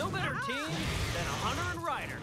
no better team than a hunter and rider.